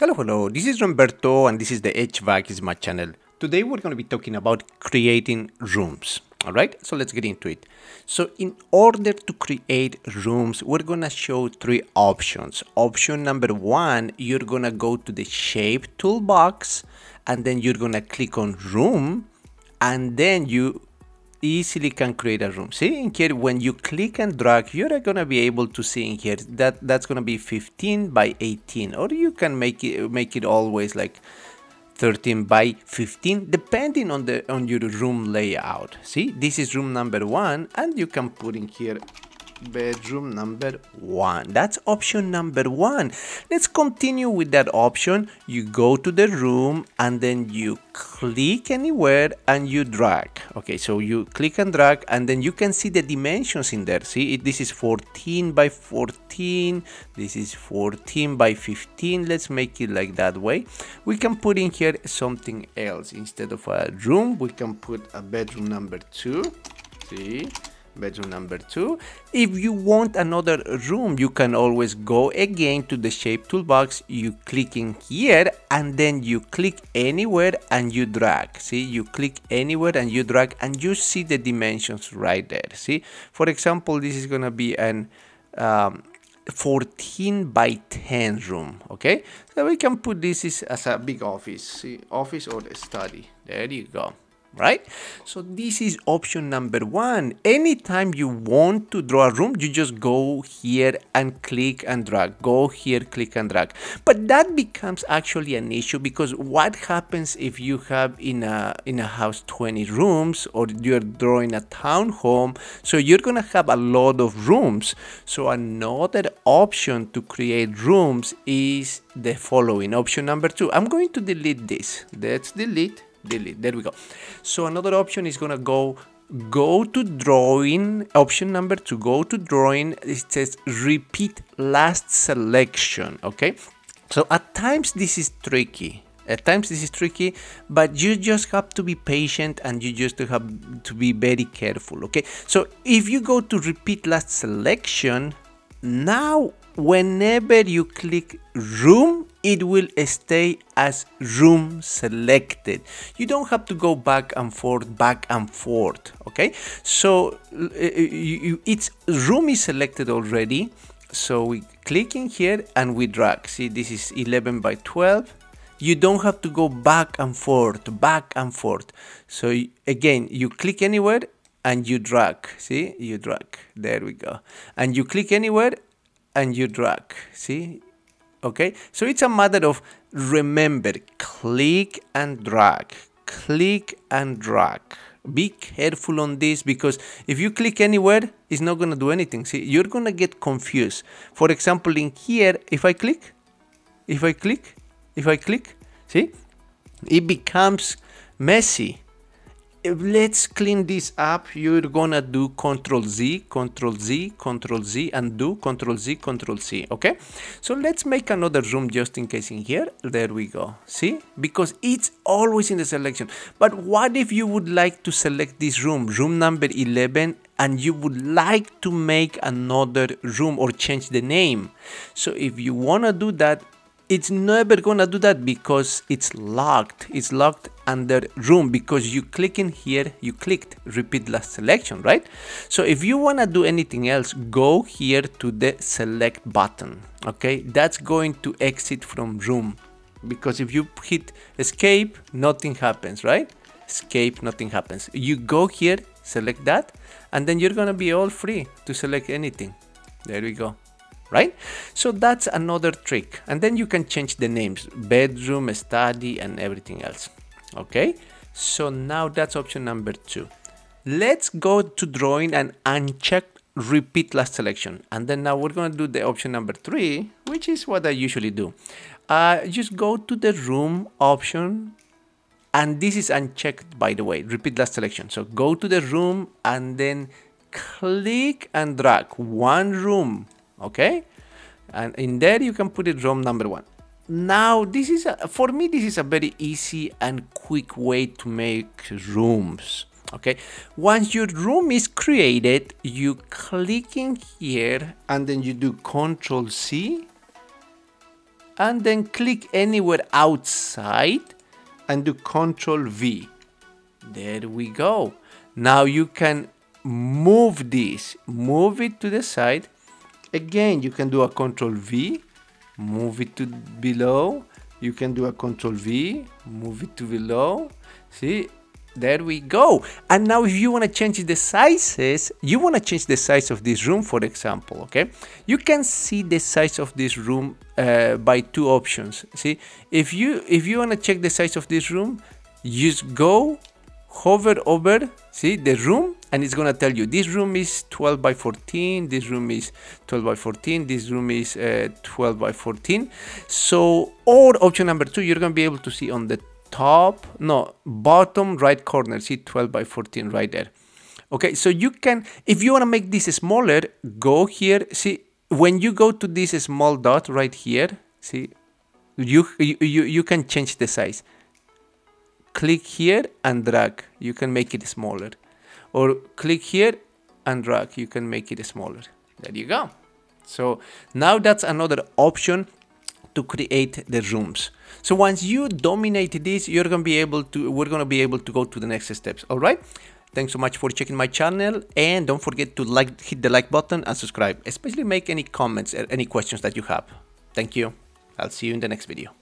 Hello, hello, this is Roberto and this is the HVAC Easy Math channel. Today we're going to be talking about creating rooms. All right, so let's get into it. So in order to create rooms, we're going to show three options. Option number one, you're going to go to the shape toolbox and then you're going to click on room and then you easily can create a room. See in here, when you click and drag, you're gonna be able to see in here that that's gonna be 15 by 18, or you can make it make it always like 13 by 15 depending on the on your room layout see this is room number one and you can put in here bedroom number one. That's option number one. Let's continue with that option. You go to the room and then you click anywhere and you drag. Okay so you click and drag and then you can see the dimensions in there. See this is 14 by 14 this is 14 by 15 let's make it like that way. We can put in here something else. Instead of a room we can put a bedroom number two. See bedroom number two. If you want another room you can always go again to the shape toolbox. You click in here and then you click anywhere and you drag. See you click anywhere and you drag and you see the dimensions right there. See for example this is gonna be an um, 14 by 10 room okay? So we can put this as a big office. See office or study. There you go right? So this is option number one. Anytime you want to draw a room, you just go here and click and drag. Go here, click and drag. But that becomes actually an issue because what happens if you have in a in a house 20 rooms or you're drawing a townhome? So you're gonna have a lot of rooms. So another option to create rooms is the following. Option number two. I'm going to delete this. Let's delete delete. There we go. So another option is gonna go go to drawing option number two go to drawing. It says repeat last selection okay? So at times this is tricky. At times this is tricky but you just have to be patient and you just have to be very careful okay? So if you go to repeat last selection now whenever you click room it will stay as room selected. You don't have to go back and forth back and forth okay? So uh, you, it's room is selected already. So we click in here and we drag. See this is 11 by 12 you don't have to go back and forth back and forth. So again you click anywhere and you drag. See you drag. There we go. And you click anywhere and you drag. See okay? So it's a matter of remember click and drag click and drag. Be careful on this because if you click anywhere it's not going to do anything. See you're going to get confused. For example in here if i click if i click if i click see it becomes messy let's clean this up you're gonna do control z control z control z and do control z control c okay? So let's make another room just in case in here. There we go. See? Because it's always in the selection. But what if you would like to select this room room number 11 and you would like to make another room or change the name? So if you want to do that it's never gonna do that because it's locked. It's locked under room because you click in here you clicked repeat last selection right? So if you want to do anything else go here to the select button okay? That's going to exit from room because if you hit escape nothing happens right? Escape nothing happens. You go here select that and then you're gonna be all free to select anything. There we go right? So that's another trick. And then you can change the names, bedroom, study, and everything else. Okay, so now that's option number two. Let's go to drawing and uncheck repeat last selection. And then now we're gonna do the option number three, which is what I usually do. Uh, just go to the room option and this is unchecked by the way, repeat last selection. So go to the room and then click and drag one room okay and in there you can put it room number one now this is a, for me this is a very easy and quick way to make rooms okay once your room is created you click in here and then you do control c and then click anywhere outside and do Control V. There we go. Now you can move this, move it to the side. Again, you can do a Control V, move it to below. You can do a Control V, move it to below. See, there we go. And now if you want to change the sizes, you want to change the size of this room, for example, okay? You can see the size of this room uh, by two options. See, if you if you want to check the size of this room, just go hover over, see the room, and it's gonna tell you this room is 12 by 14, this room is 12 by 14, this room is uh, 12 by 14. So, or option number two, you're gonna be able to see on the top, no, bottom right corner, see 12 by 14 right there. Okay, so you can, if you want to make this smaller, go here, see, when you go to this small dot right here, see, you, you, you can change the size. Click here and drag, you can make it smaller. Or click here and drag, you can make it smaller. There you go. So now that's another option to create the rooms. So once you dominate this, you're gonna be able to, we're gonna be able to go to the next steps, all right? Thanks so much for checking my channel and don't forget to like, hit the like button and subscribe, especially make any comments or any questions that you have. Thank you. I'll see you in the next video.